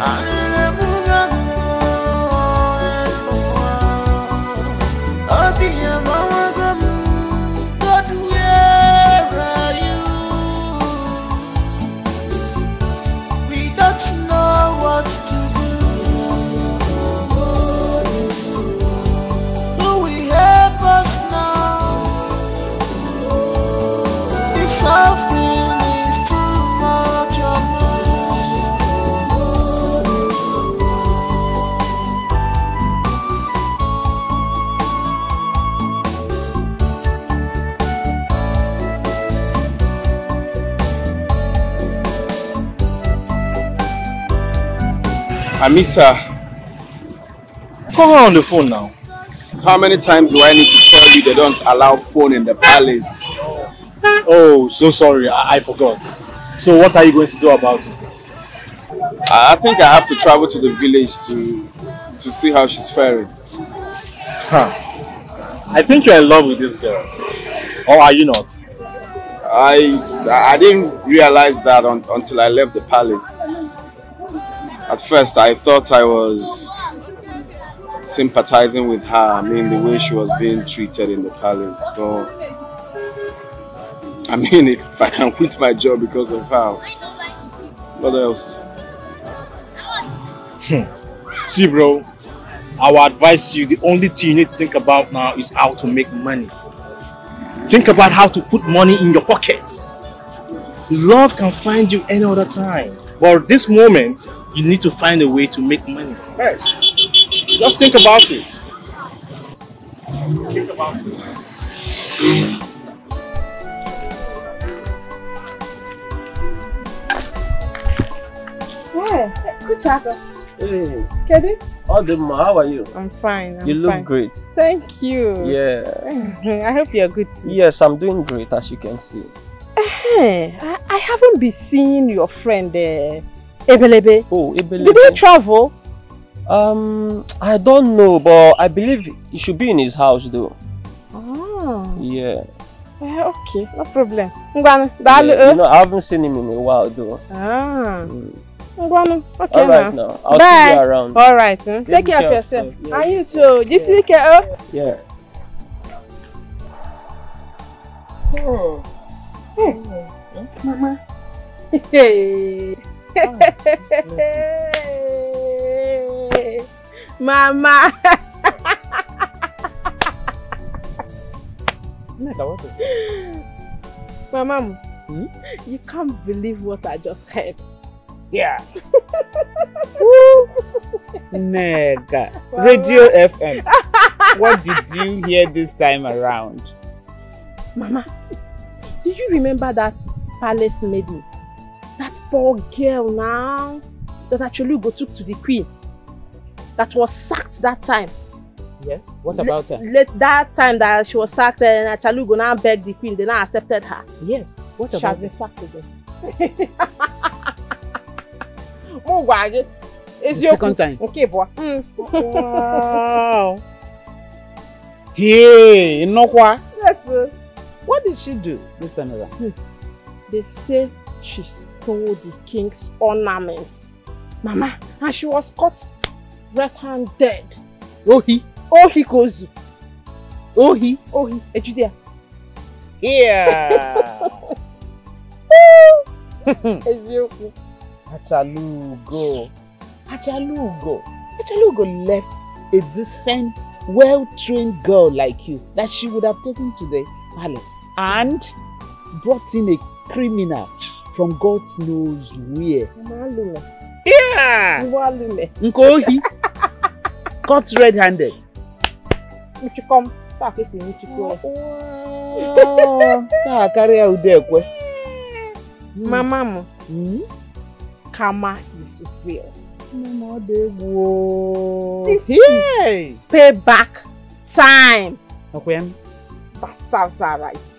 God, Her. Call her on the phone now. How many times do I need to tell you they don't allow phone in the palace? Oh, so sorry. I, I forgot. So what are you going to do about it? I I think I have to travel to the village to to see how she's faring. Huh. I think you're in love with this girl. Or are you not? I I didn't realize that un, until I left the palace. At first, I thought I was sympathizing with her. I mean, the way she was being treated in the palace. But I mean, if I can quit my job because of her, what else? See, bro, I will advise you the only thing you need to think about now is how to make money. Think about how to put money in your pocket. Love can find you any other time. But this moment, you need to find a way to make money first. Just think about it. Think about it. Yeah, good chatter. Hey, Kedu? Odema, how are you? I'm fine. I'm you look fine. great. Thank you. Yeah. I hope you're good too. Yes, I'm doing great as you can see. Hey, I, I haven't been seeing your friend uh, Ebelebe. Oh, Ebelebe. Did he travel? Um, I don't know, but I believe he should be in his house though. Oh, Yeah. eh, okay, no problem. Ngwanu, dalu. yeah. eh? You know, I haven't seen him in a while though. Ah, Mm. ngwanu. Okay All right now. now. I'll Bye. see you around. All right. eh? Take Take care of care of yourself. yourself, yeah. And you too. Jisike, oh. Yeah. Oh. Mama. Hey. Mama. Mama, Hmm? you can't believe what I just heard. Yeah. Nega. Radio FM. What did you hear this time around? Mama, do you remember that palace maiden? That poor girl now that Achalugo took to the queen. That was sacked that time. Yes. What about her? Late that time that she was sacked and Achalugo now begged the queen, they now accepted her. Yes. What She has about been sacked again. Gị. The second time. Nke bụ. Mm. Wow. Hey, Nokwa. Yes, sir. What did she do this time around? They say she stole the king's ornament. Mama, and she was caught red-handed. Ohi. Ohi kozu. Ohi. Ohi. Ejide ya. Yeah. Eziokwu. Achalugo. Achalugo. Achalugo left a decent, well-trained girl like you that she would have taken to the palace and brought in a criminal from God knows where. Yeah. Nkohi. Caught red-handed. Nchukom. Taa ka esi nchukwu. Ka karịa ude ekwe. Mama m, Hmm? karma is real. Mama, ọ dị egwu o. This Hey. Payback time. Ọkwa ya? That serves her right.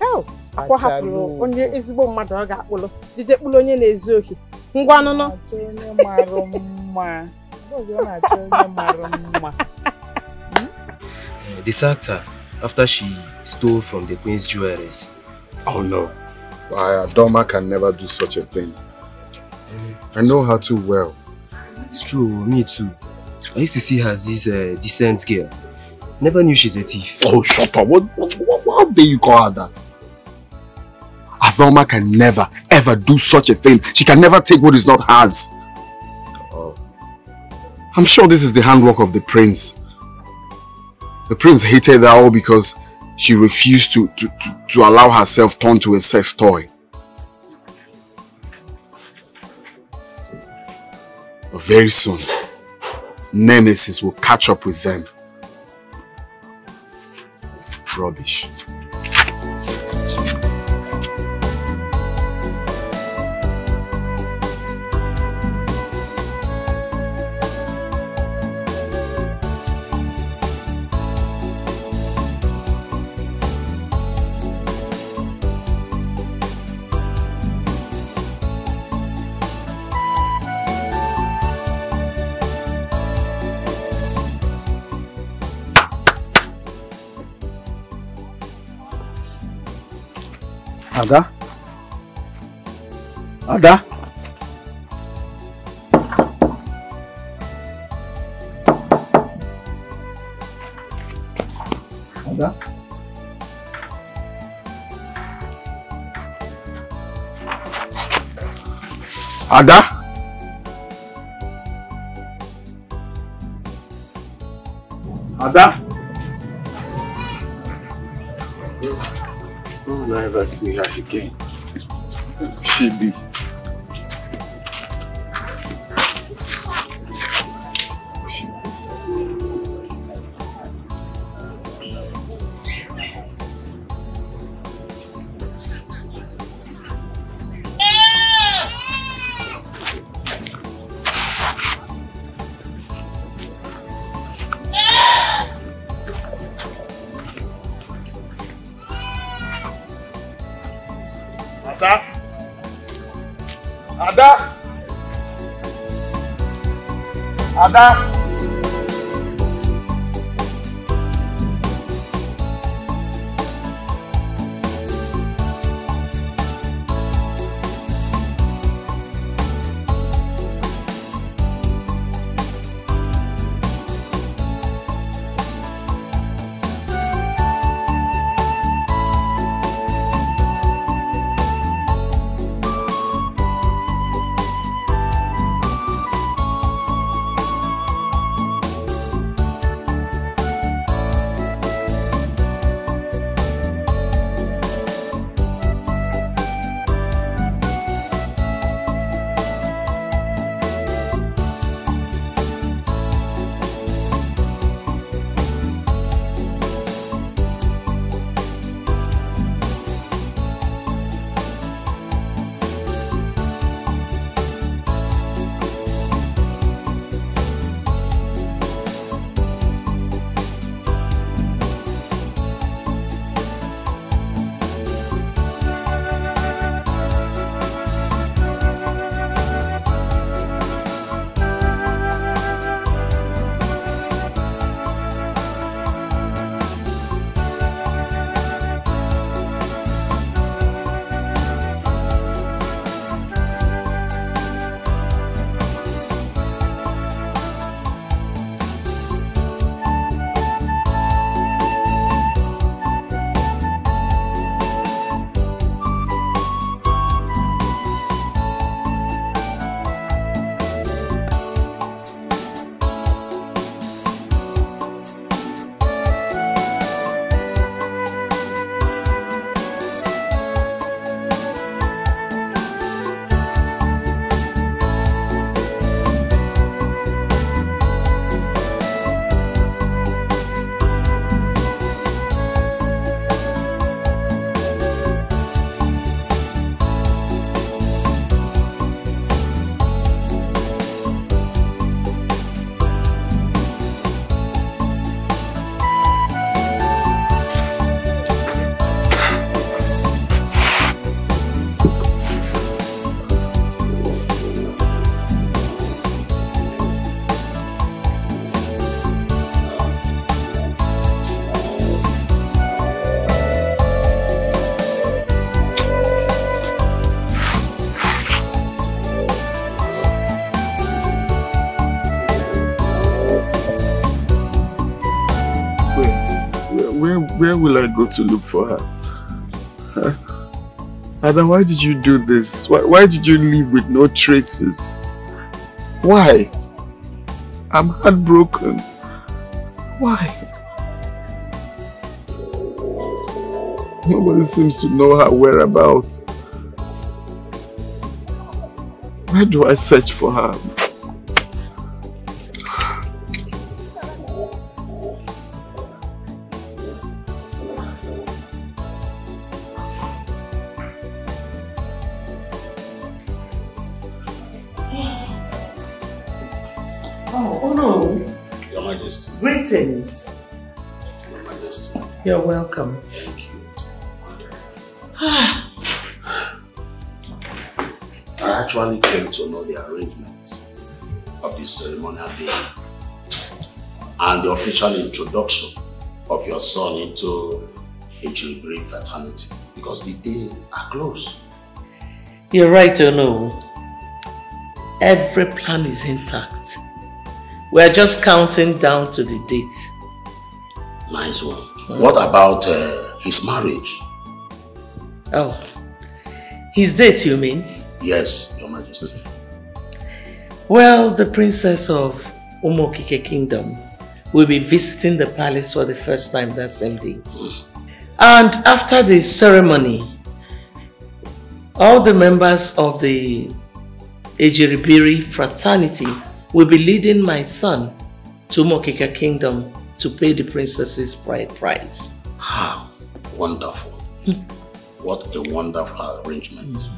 Hell, akwa hapụrụ onye ezigbo mmadụ ọ ga-akpụrụ jide kpụrụ onye na-ezu ohi ngwa nụnụ Onye mara mma. Suppose ọ na-achọ onye mara mma. Uh, they sacked her after she stole from the queen's jewelries. Oh no. Why, Adoma can never do such a thing. I know her too well. It's true, me too. I used to see her as this uh, decent girl. Never knew she's a thief. Oh, shut up. What, what, what, how dare you call her that? Adoma can never, ever do such a thing. She can never take what is not hers. Oh. I'm sure this is the handwork of the prince. The prince hated her all because she refused to, to, to, to allow herself turn to a sex toy. But very soon, Nemesis will catch up with them. Rubbish. Ada? Ada? Ada? Ada? I will never see her again. She be. Ada? Go to look for her? Huh? Ada, why did you do this? Why, why did you leave with no traces? Why? I'm heartbroken. Why? Nobody seems to know her whereabouts. Where do I search for her? Came to know the arrangement of this ceremonial day and the official introduction of your son into a Greek fraternity because the day are close. You're right, Ono. Every plan is intact. We're just counting down to the date. Nice one. What about uh, his marriage? Oh, his date, you mean? Yes, Your Majesty. Well, the princess of Umokike Kingdom will be visiting the palace for the first time that same day. And after the ceremony, all the members of the Ejiribiri fraternity will be leading my son to Umokike Kingdom to pay the princess's bride price. Ha! Wonderful. What a wonderful arrangement.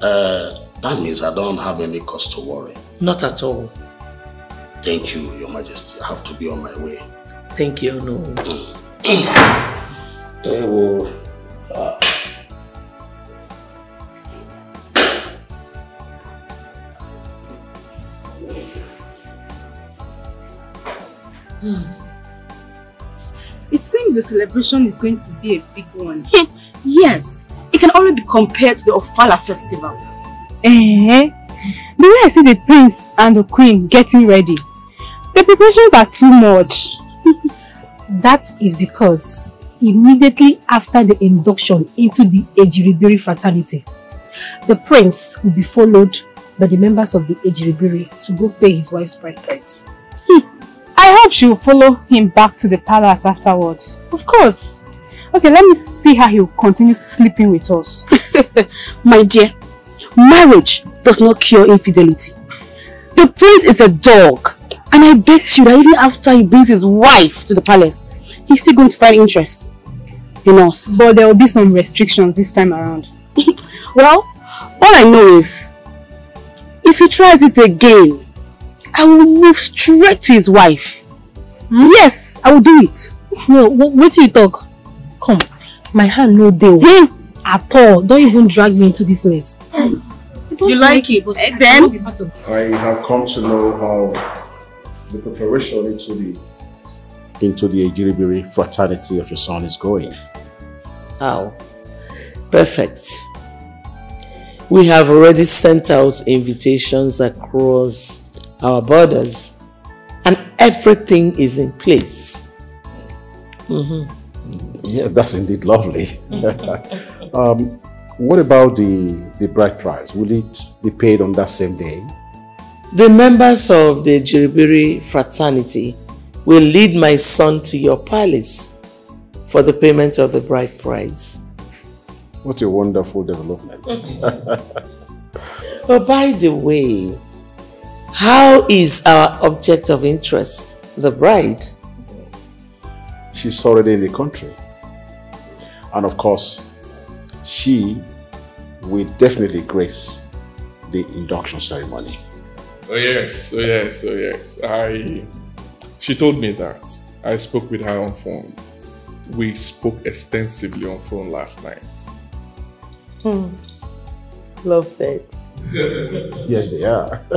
Uh, that means I don't have any cause to worry. Not at all. Thank you, Your Majesty. I have to be on my way. Thank you, no. Eh, well, uh, It seems the celebration is going to be a big one. yes, it can only be compared to the Ofala festival. Eh? The way I see the prince and the queen getting ready, the preparations are too much. That is because immediately after the induction into the Ejiribiri fraternity, the prince will be followed by the members of the Ejiribiri to go pay his wife's bride price. I hope she will follow him back to the palace afterwards. Of course. Okay, let me see how he will continue sleeping with us. My dear, marriage does not cure infidelity. The prince is a dog. And I bet you that even after he brings his wife to the palace, he's still going to find interest in us. But there will be some restrictions this time around. Well, all I know is, if he tries it again, I will move straight to his wife. Hmm? Yes, I will do it. No, wait till you talk. Come, my hand no deal. Hmm? At all. Don't even drag me into this mess. You like it? but I then? won't be part of it. I have come to know how the preparation into the into the Ejiribiri fraternity of your son is going. How? Perfect. We have already sent out invitations across our borders and everything is in place. Mhm. Yeah, that's indeed lovely. um, what about the the bride price? Will it be paid on that same day? The members of the Jiribiri fraternity will lead my son to your palace for the payment of the bride price. What a wonderful development. But by the way, how is our object of interest, the bride? She's already in the country. And of course, she will definitely grace the induction ceremony. Oh yes, oh yes, oh yes. I she told me that. I spoke with her on phone. We spoke extensively on phone last night. Hmm. Love beds. yes, they are.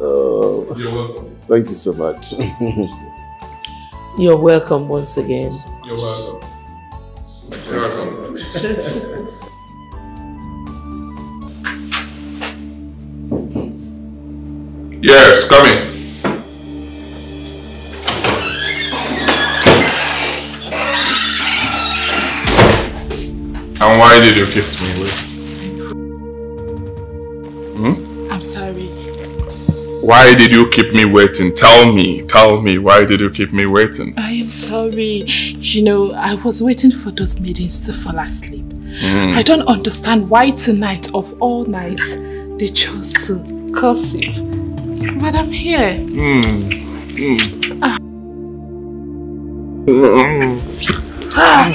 oh, You're welcome. Thank you so much. You're welcome once again. You're welcome. Sure. yes, coming. And why did you gift me Why did you keep me waiting? Tell me, tell me, why did you keep me waiting? I am sorry. You know, I was waiting for those maidens to fall asleep. Hmm. I don't understand why tonight, of all nights, they chose to gossip. But I'm here. Hmm. Hmm. Ah. Hmm. Ah.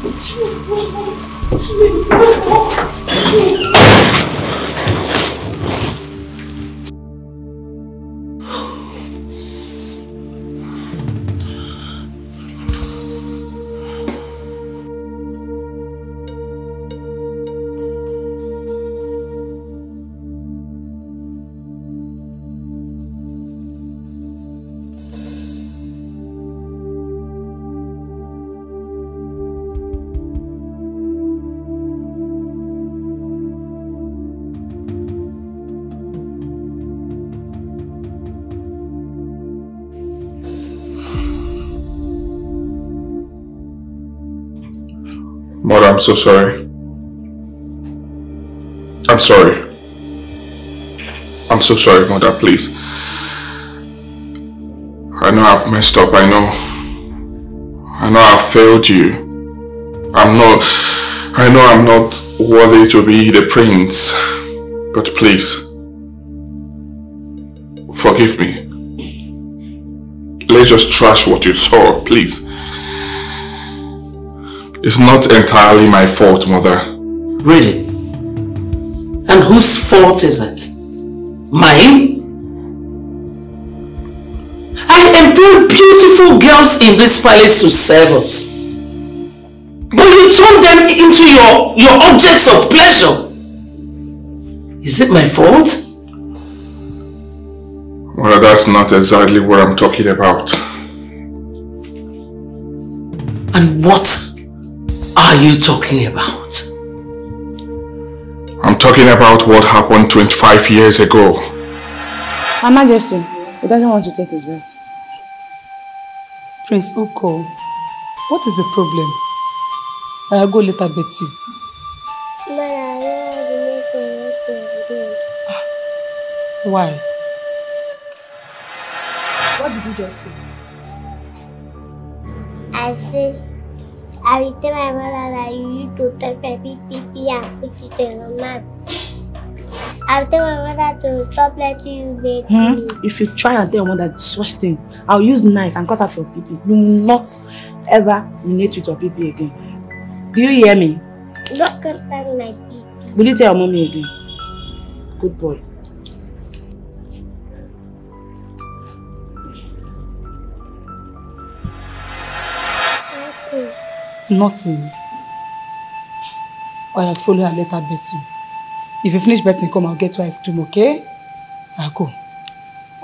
Excuse Mother, I'm so sorry. I'm sorry. I'm so sorry, Mother, please. I know I've messed up, I know. I know I've failed you. I'm not, I know I'm not worthy to be the prince. But please, forgive me. Let's just trash what you saw, please. It's not entirely my fault, Mother. Really? And whose fault is it? Mine? I employed beautiful girls in this palace to serve us. But you turned them into your, your objects of pleasure. Is it my fault? Well, that's not exactly what I'm talking about. And what are you talking about? I'm talking about what happened 25 years ago. Her Majesty, he doesn't want to take his bet. Prince Uko, what is the problem? I'll go later bet you. Mother, I don't want to make a again. Why? What did you just say? I say, I will tell my mother that you used to touch my mother to stop letting you bathe Hmm? me. If you try and tell your mother such thing, I'll use knife and cut off your pee. You will not ever relate with your pee again. Do you hear me? Don't cut down my pee. Will you tell your mommy again? Good boy. Nothing. I follow her later bet you. If you finish betting, come, I'll get you ice cream, okay? I'll go. Go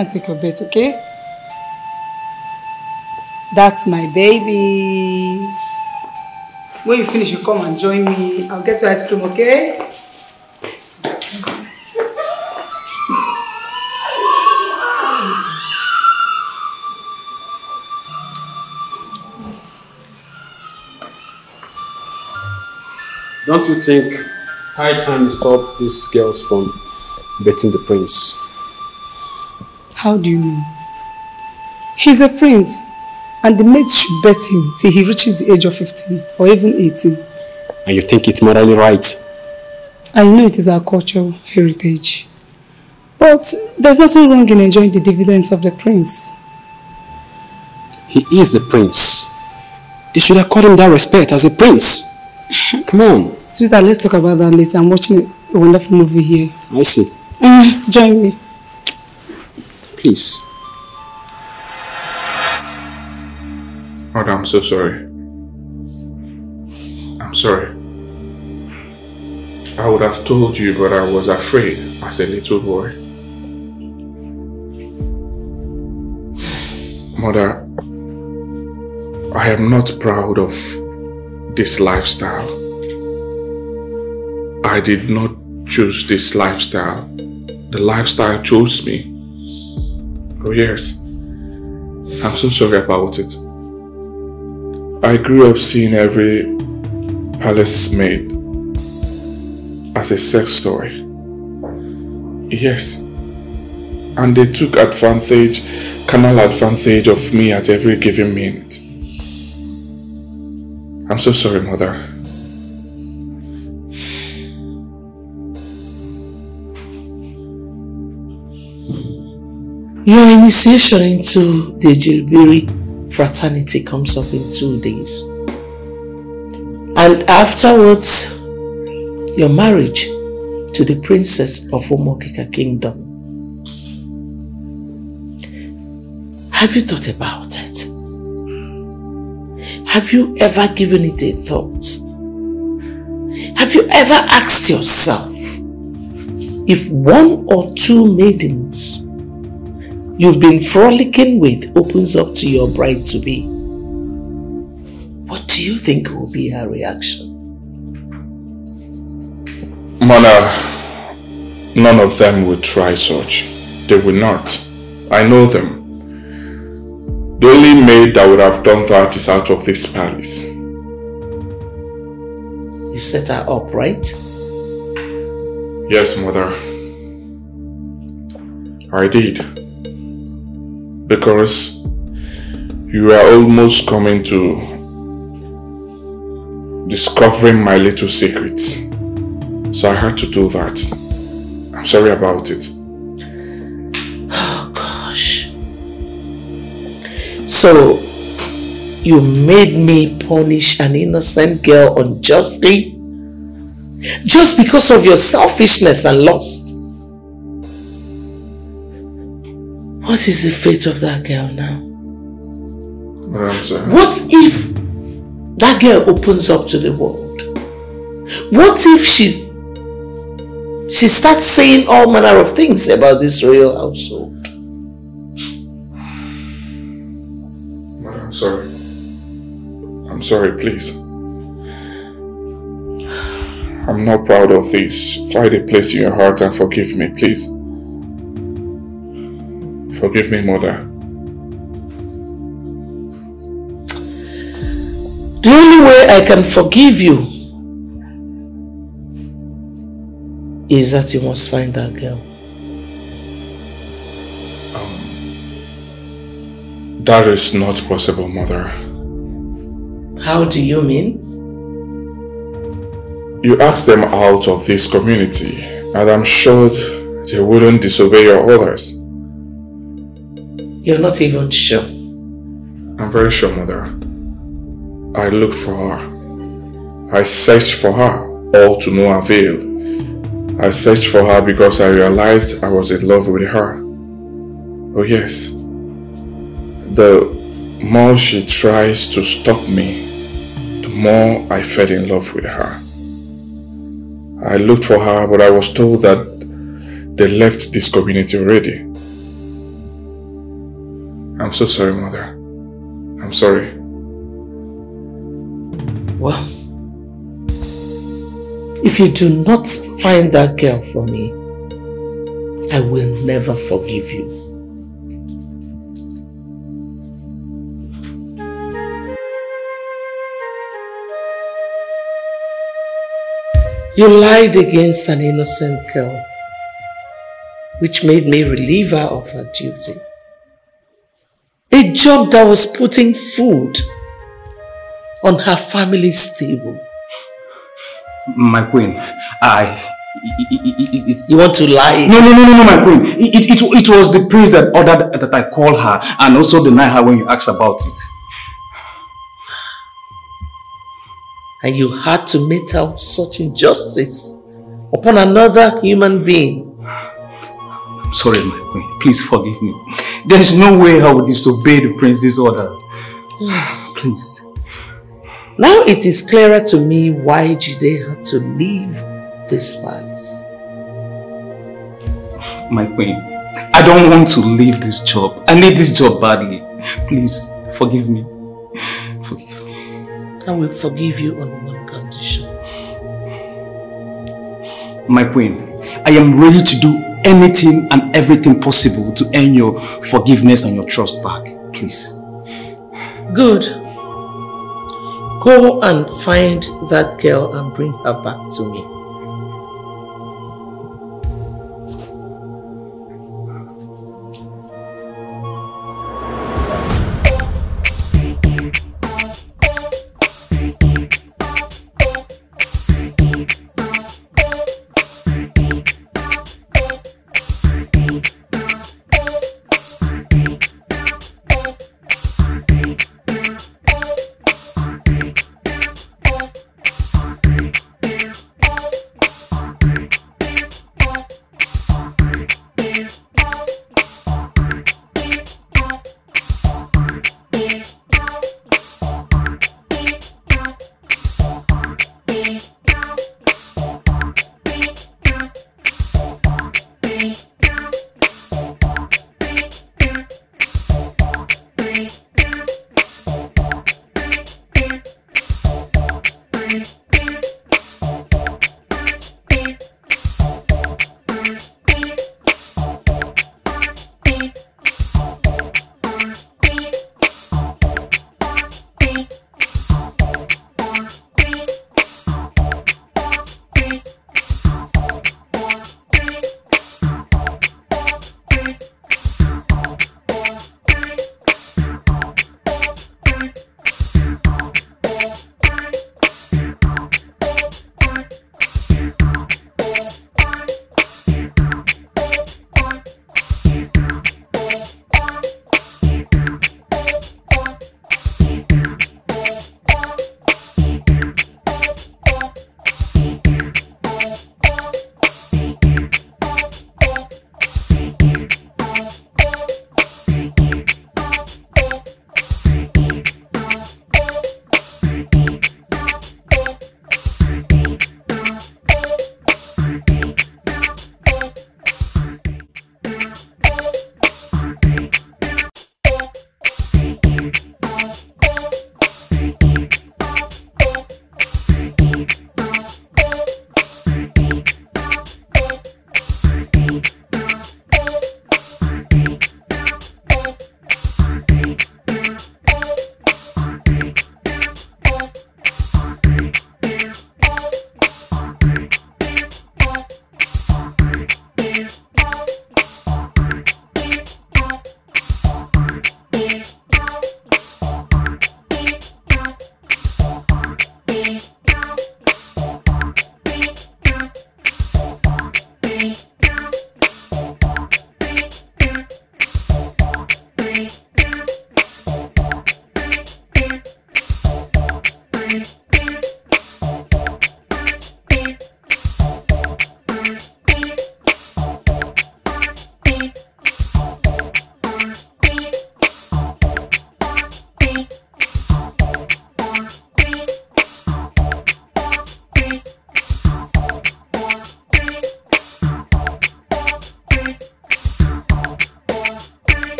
and take your bet, okay? That's my baby. When you finish, you come and join me. I'll get you ice cream, okay? Don't you think high time you stop these girls from betting the prince? How do you mean? He's a prince, and the maids should bet him till he reaches the age of 15 or even 18. And you think it's morally right? I know it is our cultural heritage. But there's nothing wrong in enjoying the dividends of the prince. He is the prince. They should accord him that respect as a prince. Come on. Sweetheart, let's talk about that later. I'm watching a wonderful movie here. I see. Mm, join me. Please. Mother, I'm so sorry. I'm sorry. I would have told you, but I was afraid as a little boy. Mother, I am not proud of this lifestyle. I did not choose this lifestyle. The lifestyle chose me. Oh yes. I'm so sorry about it. I grew up seeing every palace maid as a sex story. Yes. And they took advantage, carnal advantage of me at every given minute. I'm so sorry, mother. Your initiation into the Ejiribiri fraternity comes up in two days. And afterwards, your marriage to the princess of Omokika kingdom. Have you thought about it? Have you ever given it a thought? Have you ever asked yourself if one or two maidens you've been frolicking with opens up to your bride to be, what do you think will be her reaction? Mother, none of them would try such. They will not. I know them. The only maid that would have done that is out of this palace. You set her up, right? Yes, mother. I did. Because you are almost coming to discovering my little secret. So I had to do that. I'm sorry about it. Oh gosh. So you made me punish an innocent girl unjustly? Just because of your selfishness and lust? What is the fate of that girl now? I'm sorry. What if that girl opens up to the world? What if she's she starts saying all manner of things about this royal household? I'm sorry. I'm sorry, please. I'm not proud of this. Find a place in your heart and forgive me, please. Forgive me, mother. The only way I can forgive you is that you must find that girl. Um, that is not possible, mother. How do you mean? You asked them out of this community, and I'm sure they wouldn't disobey your orders. You're not even sure. I'm very sure, mother. I looked for her. I searched for her, all to no avail. I searched for her because I realized I was in love with her. Oh yes. The more she tries to stop me, the more I fell in love with her. I looked for her, but I was told that they left this community already. I'm so sorry, mother. I'm sorry. Well, if you do not find that girl for me, I will never forgive you. You lied against an innocent girl, which made me relieve her of her duty. A job that was putting food on her family's table. My queen, I... you want to lie? No, no, no, no, no, my queen. It, it, it, it was the priest that ordered that I call her and also deny her when you asked about it. And you had to mete out such injustice upon another human being. I'm sorry, my queen. Please forgive me. There is no way I will disobey the prince's order. Please. Now it is clearer to me why Jide had to leave this palace. My queen, I don't want to leave this job. I need this job badly. Please, forgive me. I will forgive you on one condition. My queen, I am ready to do anything and everything possible to earn your forgiveness and your trust back. Please. Good. Go and find that girl and bring her back to me.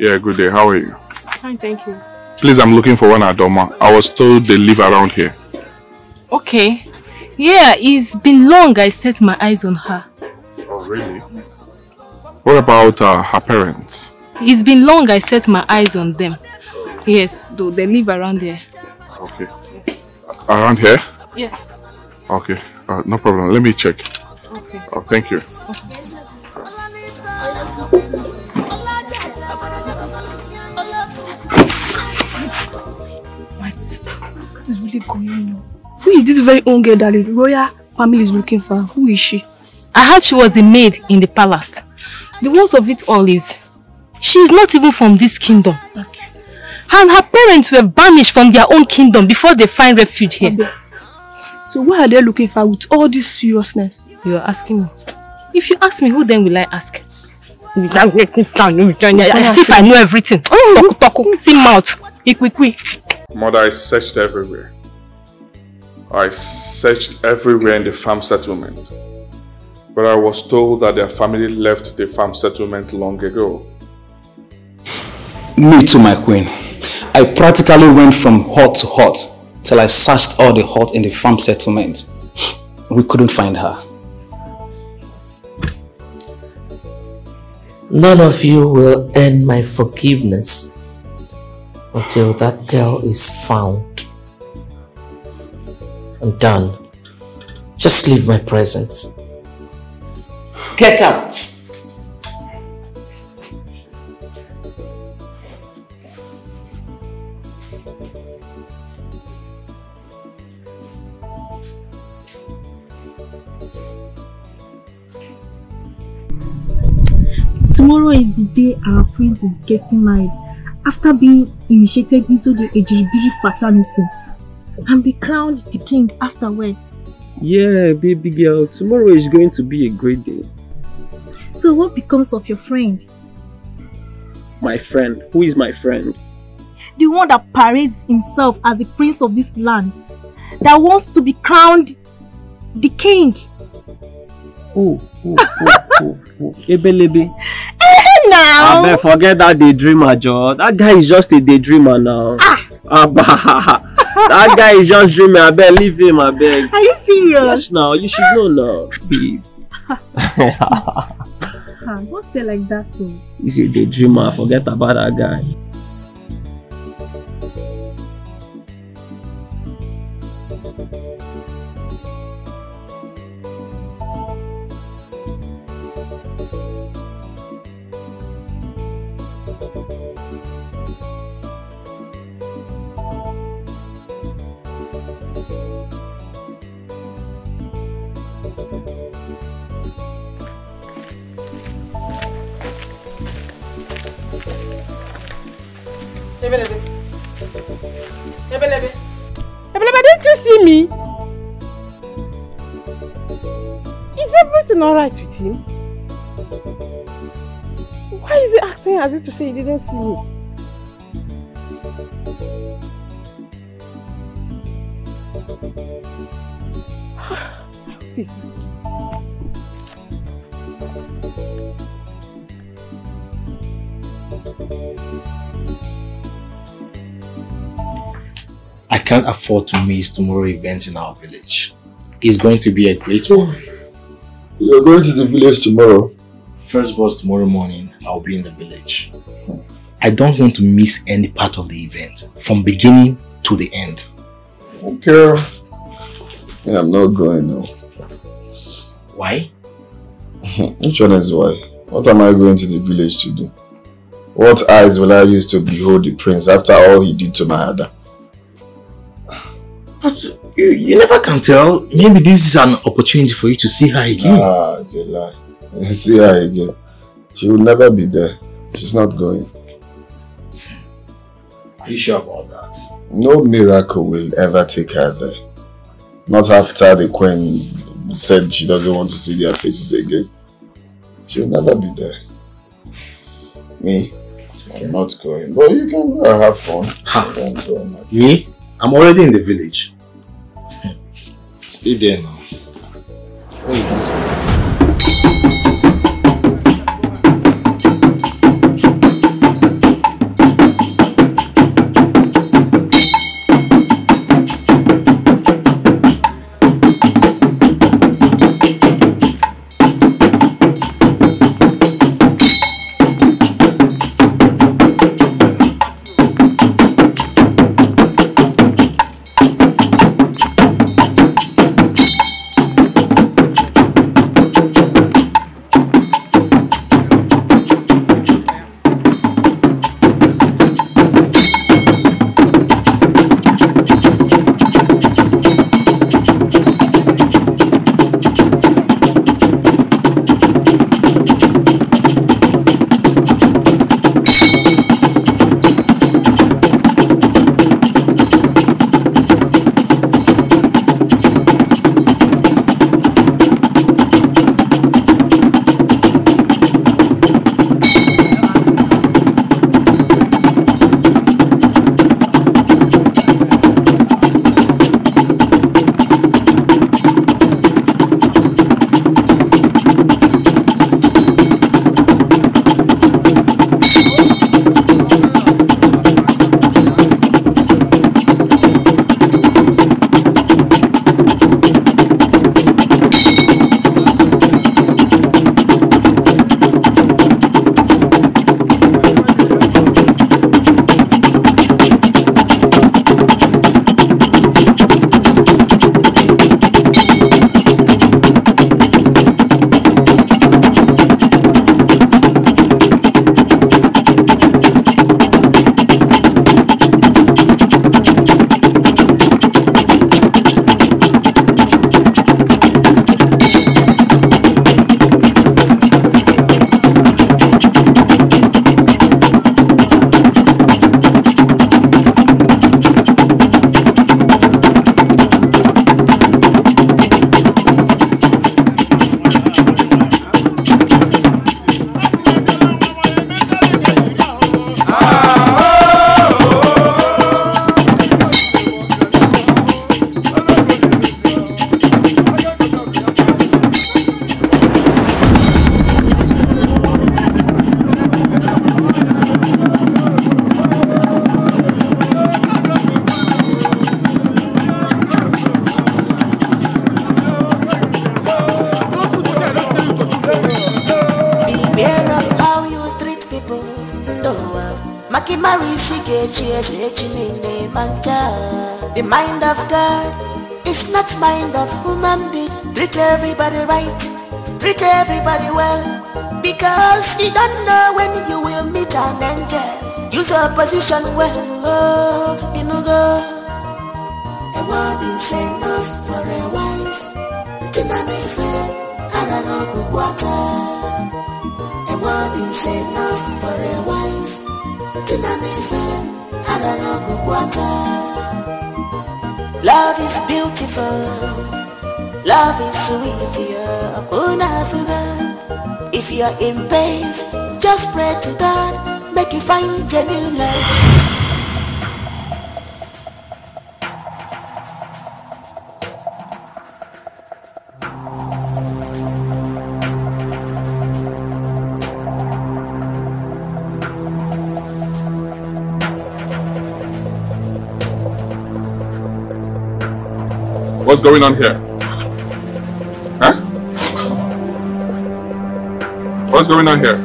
Yeah, good day. How are you? Fine, thank you. Please, I'm looking for one Adoma. I was told they live around here. Okay. Yeah, it's been long I set my eyes on her. Oh, really? What about uh, her parents? It's been long I set my eyes on them. Yes, though they live around here. Okay. Around here? Yes. Okay. Uh, no problem. Let me check. Okay. Oh, thank you. My sister, what is really going on? Who is this very own girl that the royal family is looking for? Who is she? I heard she was a maid in the palace. The worst of it all is, she is not even from this kingdom. Okay. And her parents were banished from their own kingdom before they find refuge here. So why are they looking for with all this seriousness? You are asking me. If you ask me, who then will I ask? As if I know everything. Oh. Talk, talk, see mouth. Ikwi, Mother, I searched everywhere. I searched everywhere in the farm settlement. But I was told that their family left the farm settlement long ago. Me too, my queen. I practically went from hut to hut till I searched all the hut in the farm settlement. We couldn't find her. None of you will earn my forgiveness until that girl is found. I'm done. Just leave my presence. Get out! Tomorrow is the day our prince is getting married after being initiated into the Ejiribiri fraternity and be crowned the king afterwards. Yeah, baby girl, tomorrow is going to be a great day. So what becomes of your friend? My friend, who is my friend? The one that parades himself as the prince of this land, that wants to be crowned the king. Who? Who? Who? Who? Ebelebe. Now. Abeg, forget that daydreamer, Joe. That guy is just a daydreamer now. Abba. that guy is just dreaming. Abeg, leave him, abeg. Are you serious? Yes, now. You should know now. Babe. Ah, don't say like that though. He's a daydreamer. Forget about that guy. As if to say he didn't see me? I I can't afford to miss tomorrow's event in our village. It's going to be a great one. You're going to the village tomorrow? First bus tomorrow morning, I'll be in the village. I don't want to miss any part of the event, from beginning to the end. Okay. Yeah, I'm not going now. Why? Which one is why? What am I going to the village to do? What eyes will I use to behold the prince after all he did to my Ada? But you, you never can tell. Maybe this is an opportunity for you to see her again. Ah, it's a lie. See her again. She will never be there. She's not going. Are you sure about that? No miracle will ever take her there. Not after the queen said she doesn't want to see their faces again. She'll never be there. Me, I'm not going. But you can go and have fun. Ha. Go Me? I'm already in the village. Stay there now. What is this? Well, oh, you know go. A word is enough for a wise. Tinanefe, Aranoku Wata. A word is enough for a wise. Tinanefe, Aranoku Wata. Love is beautiful. Love is sweet, yeah. If you're in pain, just pray to God. Make you find genuine love. What's going on here? Huh? What's going on here?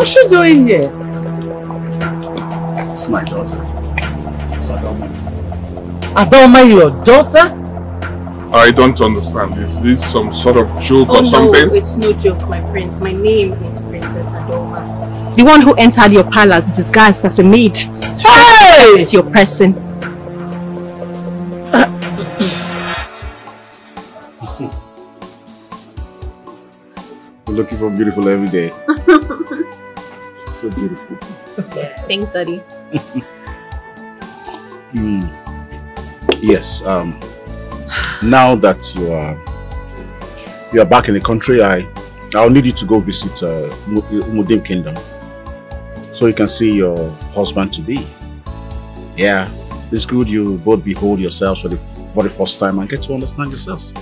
What's she doing here? It's my daughter. It's Adoma. Adoma, your daughter? I don't understand. Is this some sort of joke Oh or something? no, it's no joke, my prince. My name is Princess Adoma. The one who entered your palace disguised as a maid. Hey! It's your person. You're looking for beautiful every day. Thanks, Daddy. Hmm. Yes. Um. Now that you are you are back in the country, I I'll need you to go visit uh, Umudim Kingdom, so you can see your husband to be. Yeah, it's good you both behold yourselves for the for the first time and get to understand yourselves.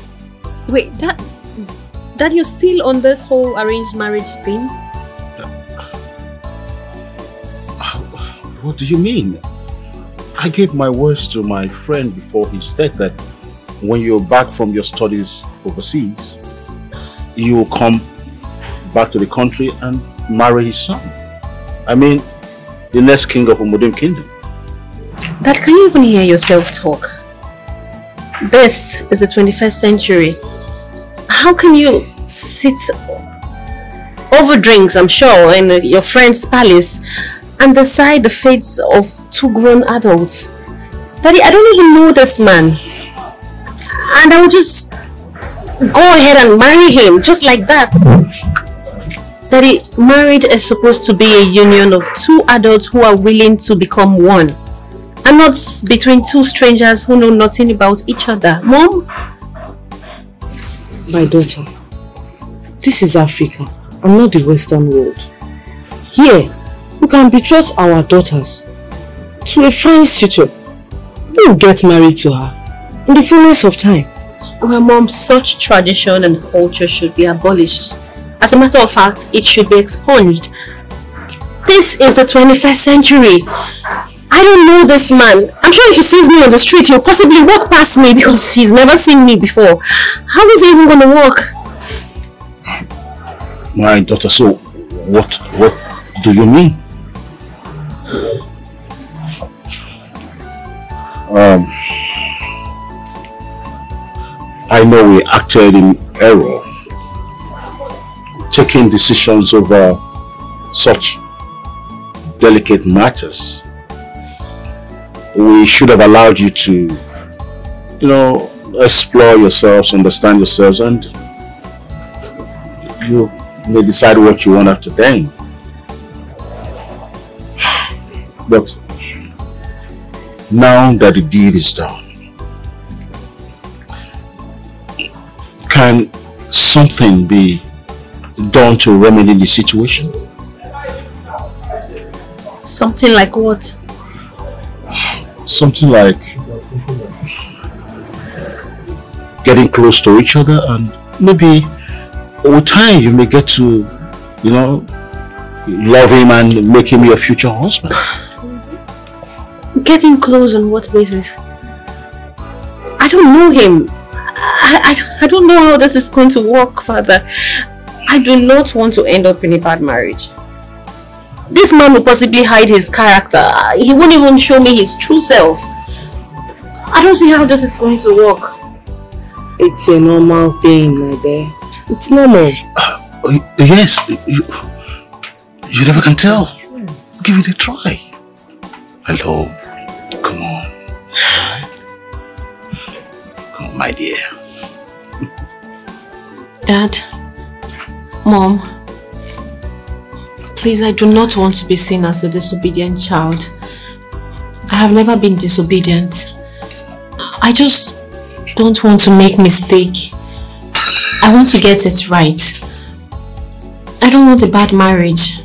Wait, Dad, Dad, you're still on this whole arranged marriage thing? What do you mean? I gave my words to my friend before his death that when you're back from your studies overseas, you will come back to the country and marry his son. I mean, the next king of Umudim Kingdom. Dad, can you even hear yourself talk? This is the 21st century. How can you sit over drinks, I'm sure, in your friend's palace and decide the fates of two grown adults? Daddy, I don't even know this man. And I will just go ahead and marry him just like that. Daddy, marriage is supposed to be a union of two adults who are willing to become one. And not between two strangers who know nothing about each other. Mom? My daughter, this is Africa and not the Western world. Here, we can betroth our daughters to a fine suitor who will get married to her in the fullness of time. Well, Mom, such tradition and culture should be abolished. As a matter of fact, it should be expunged. This is the 21st century. I don't know this man. I'm sure if he sees me on the street, he'll possibly walk past me because he's never seen me before. How is he even going to walk? My daughter, so what what do you mean? Um I know we acted in error taking decisions over such delicate matters. We should have allowed you to, you know, explore yourselves, understand yourselves, and you may decide what you want after then. Now that the deed is done, can something be done to remedy the situation? Something like what? Something like getting close to each other and maybe over time you may get to, you know, love him and make him your future husband. Getting close on what basis? I don't know him. I, I, I don't know how this is going to work, Father. I do not want to end up in a bad marriage. This man will possibly hide his character. He won't even show me his true self. I don't see how this is going to work. It's a normal thing, my dear. It's normal. Uh, yes, you, you never can tell. Give it a try. Hello. My dear. Dad, Mom, please, I do not want to be seen as a disobedient child. I have never been disobedient. I just don't want to make mistake. I want to get it right. I don't want a bad marriage.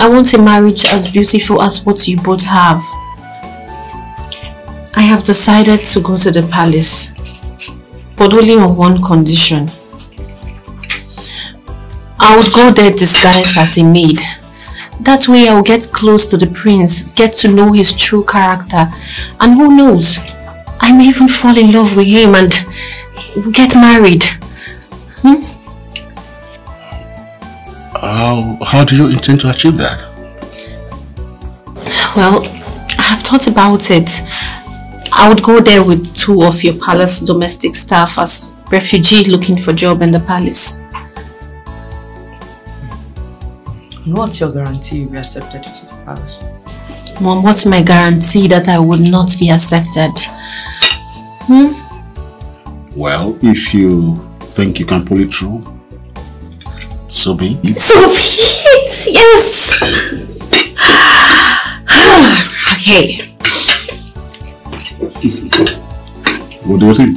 I want a marriage as beautiful as what you both have. I have decided to go to the palace, but only on one condition. I would go there disguised as a maid. That way I will get close to the prince, get to know his true character, and who knows, I may even fall in love with him and get married. Hmm? How, how do you intend to achieve that? Well, I have thought about it. I would go there with two of your palace domestic staff as refugee looking for job in the palace. What's your guarantee you'll be accepted into the palace? Mom, what's my guarantee that I would not be accepted? Hmm? Well, if you think you can pull it through, so be it. So be it, yes! okay. What do you think?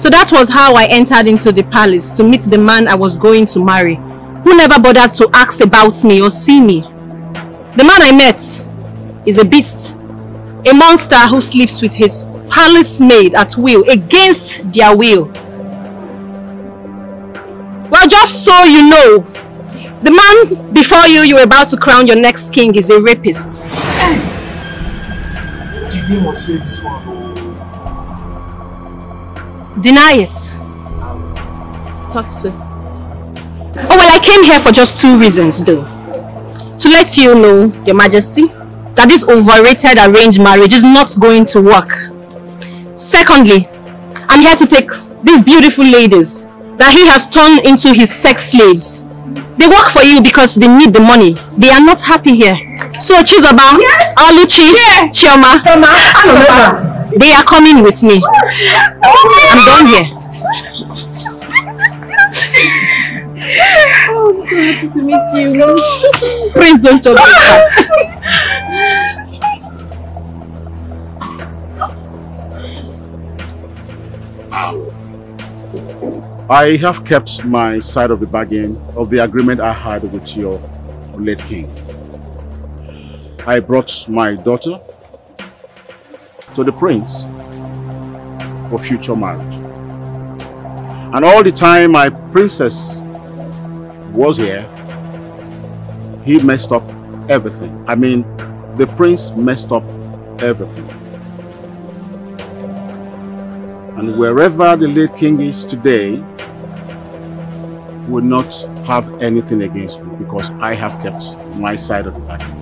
So that was how I entered into the palace to meet the man I was going to marry, who never bothered to ask about me or see me. The man I met is a beast, a monster who sleeps with his palace maid at will, against their will. Well, just so you know, the man before you you were about to crown your next king is a rapist. Jide must hear this one. Oh. Deny it. Thought so. Oh well, I came here for just two reasons though. To let you know, your majesty, that this overrated arranged marriage is not going to work. Secondly, I'm here to take these beautiful ladies that he has turned into his sex slaves. They work for you because they need the money. They are not happy here. So Chizoba, yes. Aluchi, yes. Chioma, Chioma, they are coming with me. I'm done here. Oh, I'm so happy to meet you. Please don't talk too fast. I have kept my side of the bargain of the agreement I had with your late king. I brought my daughter to the prince for future marriage. And all the time my princess was here, he messed up everything. I mean, the prince messed up everything. And wherever the late king is today, will not have anything against me because I have kept my side of the bargain.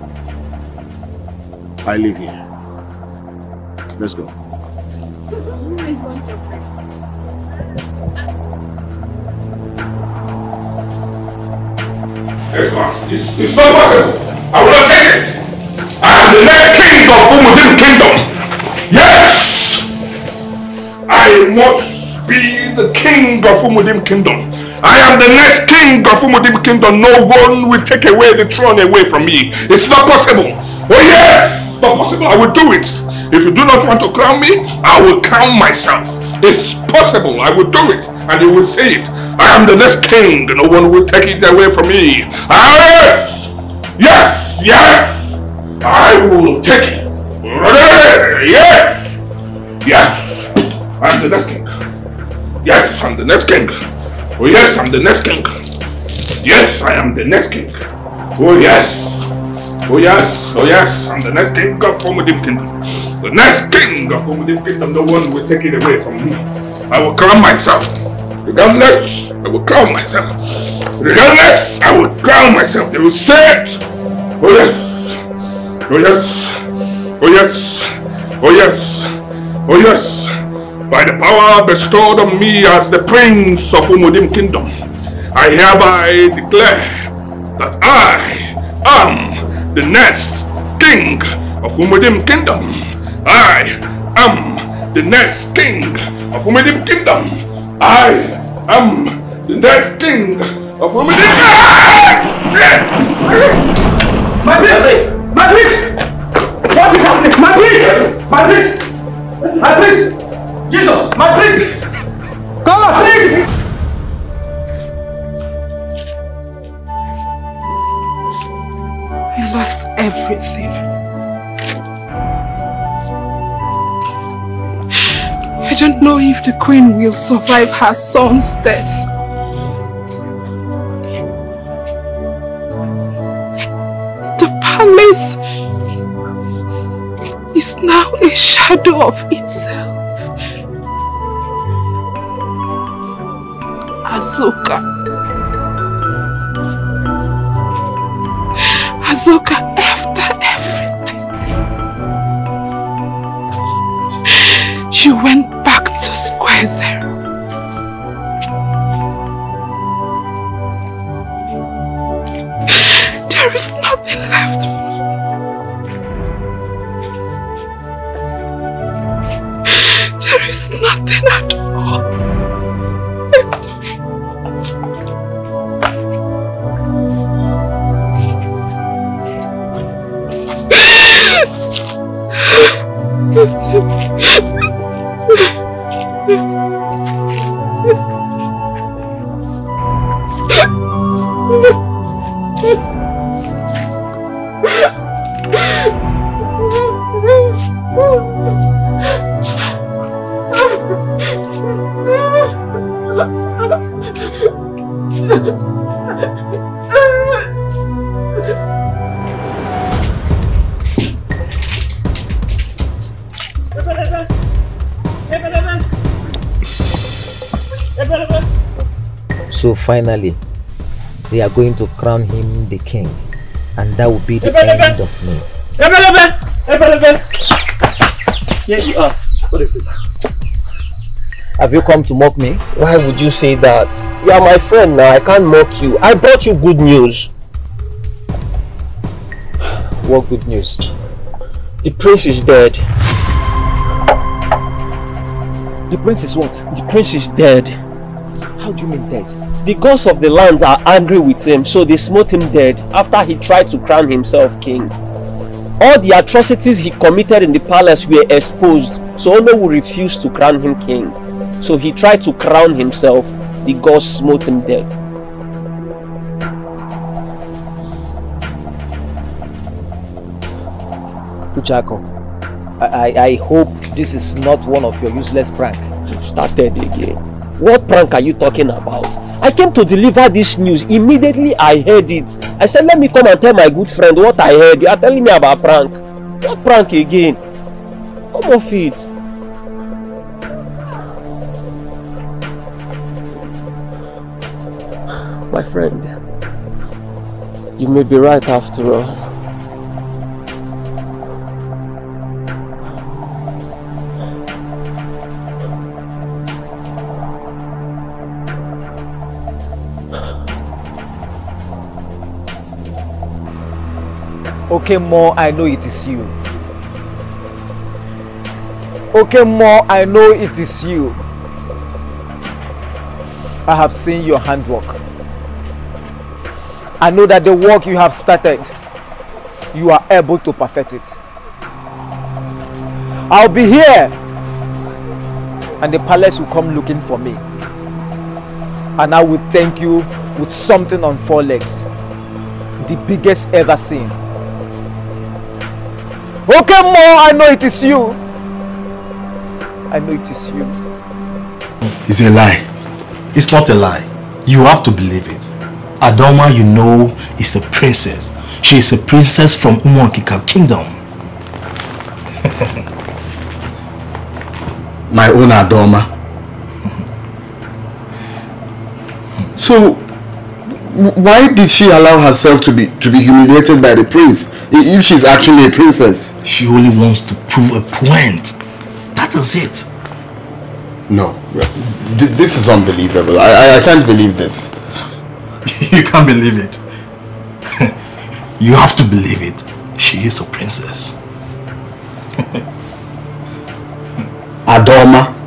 I live here. Let's go. Please don't. It's, it's not possible. I will not take it. I am the next king of Umudim Kingdom. Yes! I must be the king of Umudim Kingdom. I am the next king of Umudim Kingdom. No one will take away the throne away from me. It's not possible. Oh yes! Not possible. I will do it. If you do not want to crown me, I will crown myself. It's possible. I will do it. And you will see it. I am the next king. No one will take it away from me. Yes! Yes! Yes! I will take it. Yes! Yes! The next king. Yes, I'm the next king. Oh yes, I'm the next king. Yes, I am the next king. Oh yes. Oh yes. Oh yes, I'm the next king of Umudim Kingdom. The next king of Umudim Kingdom. No one will take it away from me. I will crown myself. Regardless, I will crown myself. Regardless, I will crown myself. They will say it. Oh yes. Oh yes. Oh yes. Oh yes. Oh yes. By the power bestowed on me as the prince of Umudim kingdom, I hereby declare that I am the next king of Umudim kingdom. I am the next king of Umudim kingdom. I am the next king of Umudim. Kingdom. My prince! My prince! What is happening? My prince! My prince! My prince! Jesus! My prince! Come on, prince! I lost everything. I don't know if the queen will survive her son's death. The palace is now a shadow of itself. Azuka. Azuka, after everything, she went back to square zero. Finally, they are going to crown him the king, and that will be the end of me. Ebelebe! Ebelebe! Here you are. What is it? Have you come to mock me? Why would you say that? You are my friend now. I can't mock you. I brought you good news. What good news? The prince is dead. The prince is what? The prince is dead. How do you mean dead? The gods of the lands are angry with him, so they smote him dead after he tried to crown himself king. All the atrocities he committed in the palace were exposed, so Ono refused to crown him king. So he tried to crown himself, the gods smote him dead. Uchako, I, I, I hope this is not one of your useless prank. Started again. What prank are you talking about? I came to deliver this news. Immediately I heard it. I said, let me come and tell my good friend what I heard. You are telling me about prank. What prank again? Come off it. My friend, you may be right after all. Okay, more I know it is you. Okay, more I know it is you. I have seen your handwork. I know that the work you have started, you are able to perfect it. I'll be here and the palace will come looking for me. And I will thank you with something on four legs, the biggest ever seen. Okay, more, I know it is you. I know it is you. It's a lie. It's not a lie. You have to believe it. Adoma, you know, is a princess. She is a princess from Umuankika kingdom. My own Adoma. So, w- why did she allow herself to be to be humiliated by the prince if she's actually a princess? She only wants to prove a point. That is it. No, this is unbelievable. I, I, I can't believe this. you can't believe it. you have to believe it. She is a princess. Adoma.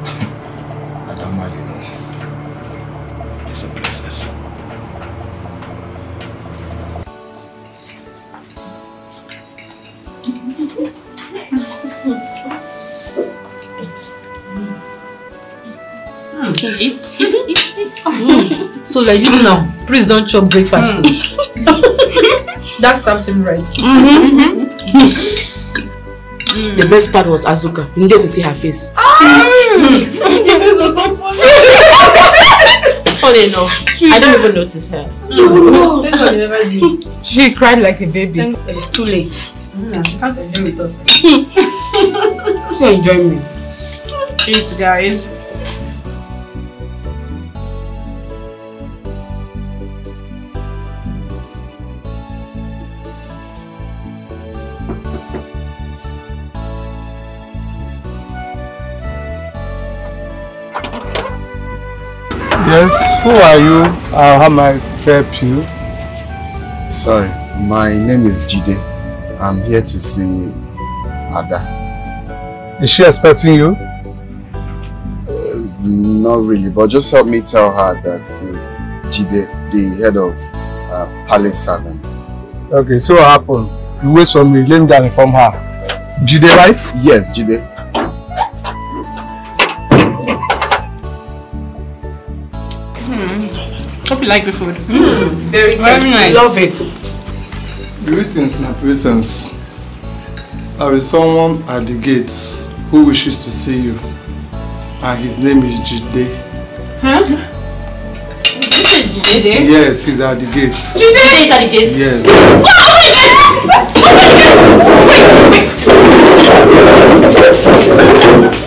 Like this now, please don't chop breakfast. Hmm. too. that serves him right. Mm-hmm. Mm-hmm. The best part was Azuka. You needed to see her face. Ah! Mm-hmm. the face was so funny. Funny enough, I don't even notice her. This one you never did. She cried like a baby. It's too late. She can't enjoy with us. She enjoy me. Eat, guys. Yes, who are you? Uh, how may I help you? Sorry, my name is Jide. I'm here to see Ada. Is she expecting you? Not really, but just help me tell her that is Jide, the head of uh, palace servants. Okay, so what happened? You wait for me, let me go inform her. Jide, right? Yes, Jide. you like the food. Mm, very tasty. Nice. Love it. Greetings, my presence. There is someone at the gates who wishes to see you. And his name is Jide. Huh? Jide? Yes, he's at the gates. Jide, is at the gates. Yes. Oh, my God! Oh, my God! Wait, wait.